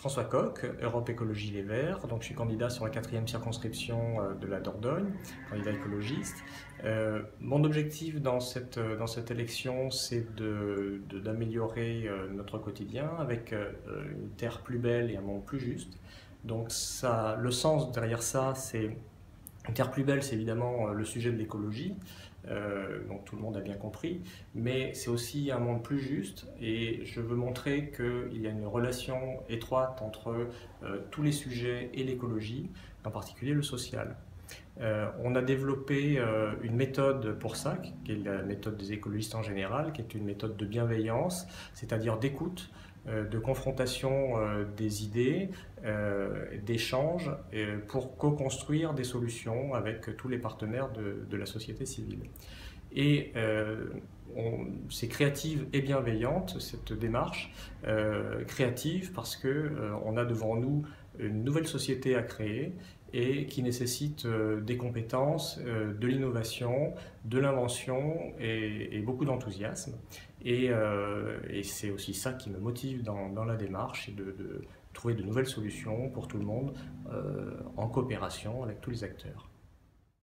François Coq, Europe Écologie Les Verts. Donc, je suis candidat sur la quatrième circonscription euh, de la Dordogne, candidat écologiste. Euh, mon objectif dans cette, euh, dans cette élection, c'est d'améliorer de, notre quotidien avec une terre plus belle et un monde plus juste. Donc, le sens derrière ça, c'est terre plus belle, c'est évidemment le sujet de l'écologie. Euh, donc tout le monde a bien compris, mais c'est aussi un monde plus juste et je veux montrer qu'il y a une relation étroite entre euh, tous les sujets et l'écologie, en particulier le social. Euh, on a développé une méthode pour ça, qui est la méthode des écologistes en général, qui est une méthode de bienveillance, c'est-à-dire d'écoute, euh, de confrontation euh, des idées, euh, d'échanges pour co-construire des solutions avec tous les partenaires de, la société civile. Et c'est créative et bienveillante cette démarche, créative parce que on a devant nous une nouvelle société à créer et qui nécessite des compétences, de l'innovation, de l'invention et, beaucoup d'enthousiasme. Euh, et, c'est aussi ça qui me motive dans, la démarche, de, trouver de nouvelles solutions pour tout le monde euh, en coopération avec tous les acteurs.